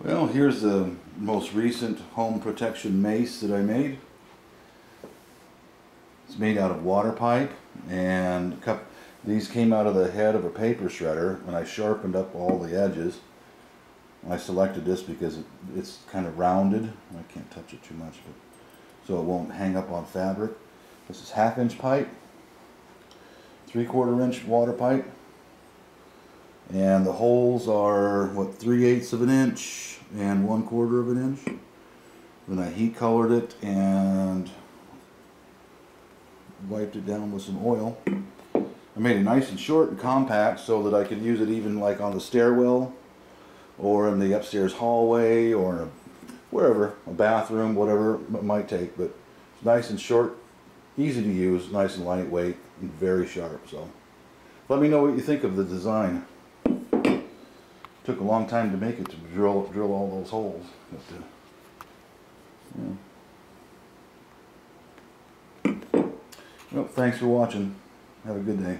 Well, here's the most recent home protection mace that I made. It's made out of water pipe and these came out of the head of a paper shredder and I sharpened up all the edges. I selected this because it, it's kind of rounded. I can't touch it too much, but so it won't hang up on fabric. This is half inch pipe, three quarter inch water pipe, and the holes are what three eighths of an inch and one quarter of an inch. Then I heat colored it and wiped it down with some oil. I made it nice and short and compact so that I could use it even like on the stairwell or in the upstairs hallway or wherever, a bathroom, whatever it might take. But it's nice and short, easy to use, nice and lightweight, and very sharp. So let me know what you think of the design. Took a long time to make it to drill drill all those holes. But, uh, yeah. Well, thanks for watching. Have a good day.